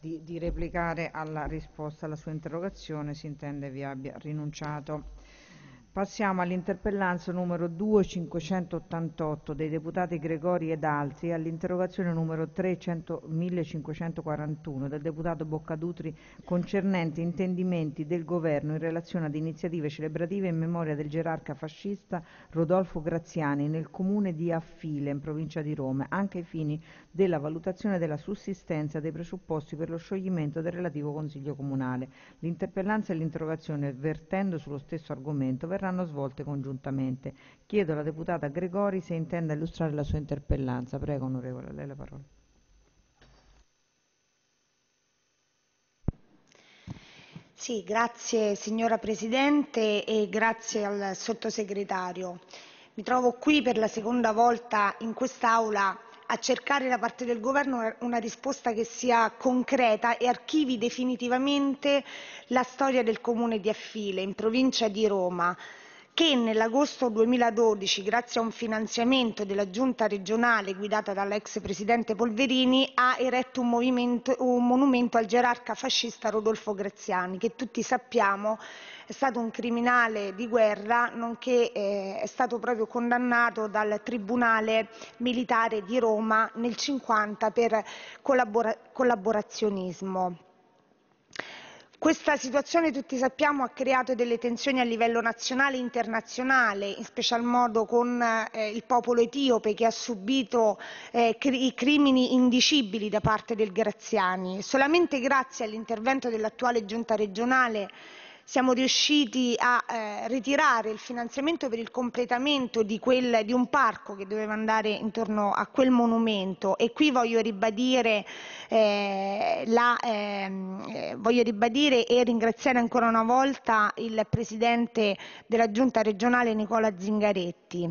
di, di replicare alla risposta alla sua interrogazione, si intende vi abbia rinunciato. Passiamo all'interpellanza numero 2588 dei deputati Gregori ed altri all'interrogazione numero 300 1541 del deputato Boccadutri concernente intendimenti del governo in relazione ad iniziative celebrative in memoria del gerarca fascista Rodolfo Graziani nel comune di Affile in provincia di Roma, anche ai fini della valutazione della sussistenza dei presupposti per lo scioglimento del relativo Consiglio Comunale. L'interpellanza e l'interrogazione, vertendo sullo stesso argomento, verranno svolte congiuntamente. Chiedo alla deputata Gregori se intenda illustrare la sua interpellanza. Prego, onorevole, lei la parola. Sì, grazie signora Presidente e grazie al sottosegretario. Mi trovo qui per la seconda volta in quest'Aula a cercare da parte del Governo una risposta che sia concreta e archivi definitivamente la storia del Comune di Affile, in provincia di Roma, che nell'agosto 2012, grazie a un finanziamento della giunta regionale guidata dall'ex presidente Polverini, ha eretto un, un, monumento al gerarca fascista Rodolfo Graziani, che tutti sappiamo è stato un criminale di guerra, nonché eh, è stato proprio condannato dal Tribunale militare di Roma nel 1950 per collabora collaborazionismo. Questa situazione, tutti sappiamo, ha creato delle tensioni a livello nazionale e internazionale, in special modo con eh, il popolo etiope che ha subito eh, cri crimini indicibili da parte del Graziani. Solamente grazie all'intervento dell'attuale giunta regionale siamo riusciti a eh, ritirare il finanziamento per il completamento di, quel, di, un parco che doveva andare intorno a quel monumento e qui voglio ribadire, eh, la, ehm, eh, voglio ribadire e ringraziare ancora una volta il Presidente della Giunta regionale Nicola Zingaretti.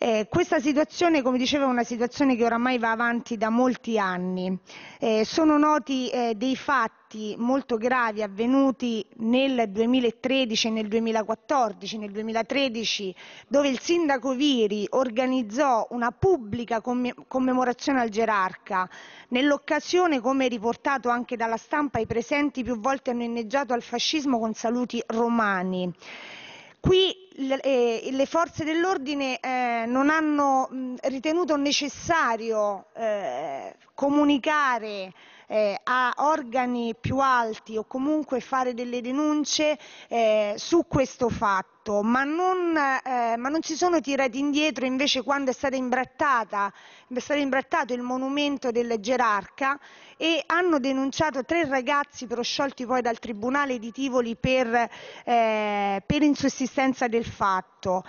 Eh, questa situazione, come dicevo, è una situazione che oramai va avanti da molti anni. Eh, sono noti eh, dei fatti molto gravi avvenuti nel 2013 e nel 2014. Nel 2013 dove il sindaco Viri organizzò una pubblica commemorazione al gerarca. Nell'occasione, come riportato anche dalla stampa, i presenti più volte hanno inneggiato al fascismo con saluti romani. Qui le, eh, le forze dell'ordine eh, non hanno mh, ritenuto necessario eh, comunicare eh, a organi più alti o comunque fare delle denunce eh, su questo fatto, ma non, eh, ma non, si sono tirati indietro invece quando è stato, è stato imbrattato il monumento del gerarca e hanno denunciato tre ragazzi prosciolti poi dal Tribunale di Tivoli per, eh, per insussistenza del fatto.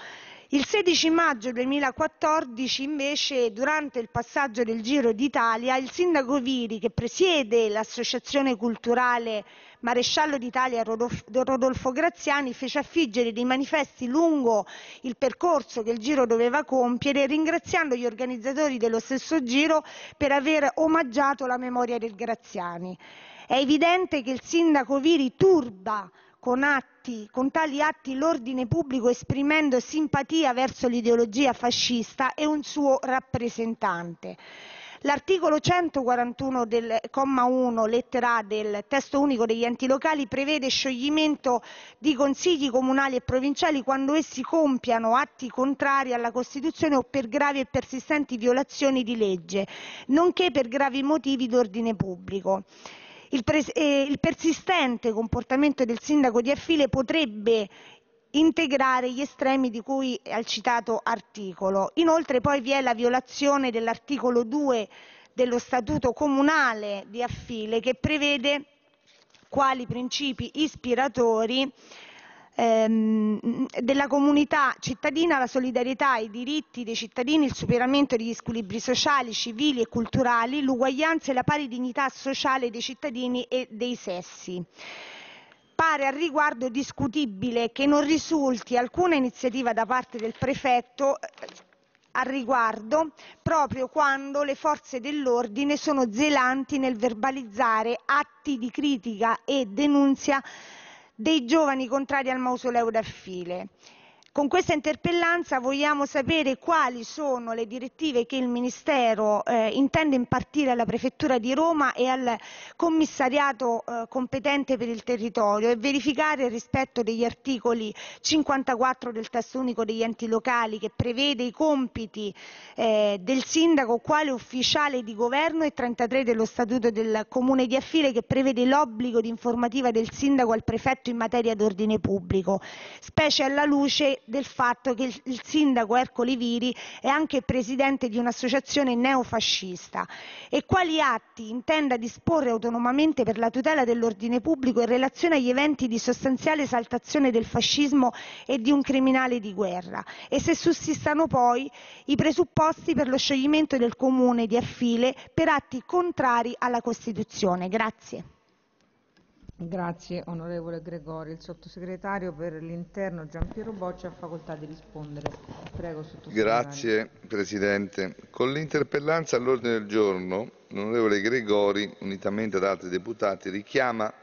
Il 16 maggio 2014 invece durante il passaggio del Giro d'Italia il sindaco Viri che presiede l'associazione culturale Maresciallo d'Italia Rodolfo Graziani fece affiggere dei manifesti lungo il percorso che il Giro doveva compiere ringraziando gli organizzatori dello stesso Giro per aver omaggiato la memoria del Graziani. È evidente che il sindaco Viri turba con, atti, con tali atti l'ordine pubblico esprimendo simpatia verso l'ideologia fascista e un suo rappresentante. L'articolo 141 del comma 1 lettera A del testo unico degli enti locali prevede scioglimento di consigli comunali e provinciali quando essi compiano atti contrari alla Costituzione o per gravi e persistenti violazioni di legge, nonché per gravi motivi d'ordine pubblico. Il, eh, il persistente comportamento del sindaco di Affile potrebbe integrare gli estremi di cui al citato articolo. Inoltre poi vi è la violazione dell'articolo 2 dello Statuto comunale di Affile che prevede quali principi ispiratori ehm, della comunità cittadina la solidarietà, i diritti dei cittadini, il superamento degli squilibri sociali, civili e culturali, l'uguaglianza e la pari dignità sociale dei cittadini e dei sessi. Pare al riguardo discutibile che non risulti alcuna iniziativa da parte del prefetto eh, al riguardo proprio quando le forze dell'ordine sono zelanti nel verbalizzare atti di critica e denunzia dei giovani contrari al mausoleo d'Affile. Con questa interpellanza vogliamo sapere quali sono le direttive che il Ministero eh, intende impartire alla Prefettura di Roma e al commissariato eh, competente per il territorio e verificare il rispetto degli articoli 54 del testo unico degli enti locali che prevede i compiti eh, del sindaco quale ufficiale di governo e 33 dello Statuto del Comune di Affile che prevede l'obbligo di informativa del sindaco al prefetto in materia d'ordine pubblico, specie alla luce del fatto che il, sindaco Ercoli Viri è anche presidente di un'associazione neofascista e quali atti intenda disporre autonomamente per la tutela dell'ordine pubblico in relazione agli eventi di sostanziale esaltazione del fascismo e di un criminale di guerra e se sussistano poi i presupposti per lo scioglimento del comune di Affile per atti contrari alla Costituzione. Grazie. Grazie onorevole Gregori. Il sottosegretario per l'interno Giampiero Boccia ha facoltà di rispondere. Prego sottosegretario. Grazie Presidente. Con l'interpellanza all'ordine del giorno l'onorevole Gregori, unitamente ad altri deputati, richiama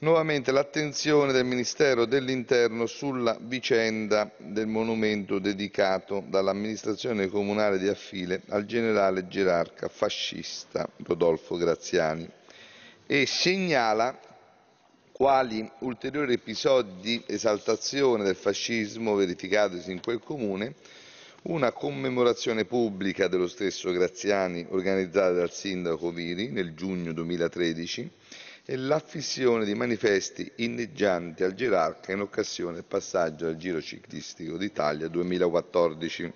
nuovamente l'attenzione del Ministero dell'Interno sulla vicenda del monumento dedicato dall'amministrazione comunale di Affile al generale gerarca fascista Rodolfo Graziani e segnala quali ulteriori episodi di esaltazione del fascismo verificatisi in quel comune una commemorazione pubblica dello stesso Graziani organizzata dal sindaco Viri nel giugno 2013 e l'affissione di manifesti inneggianti al gerarca in occasione del passaggio al Giro ciclistico d'Italia 2014.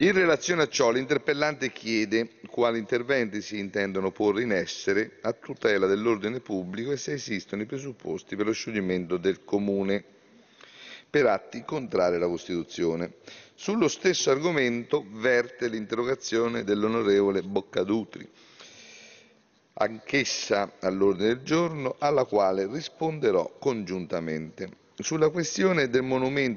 In relazione a ciò l'interpellante chiede quali interventi si intendono porre in essere a tutela dell'ordine pubblico e se esistono i presupposti per lo scioglimento del Comune per atti contrari alla Costituzione. Sullo stesso argomento verte l'interrogazione dell'onorevole Boccadutri anch'essa all'ordine del giorno, alla quale risponderò congiuntamente. Sulla questione del monumento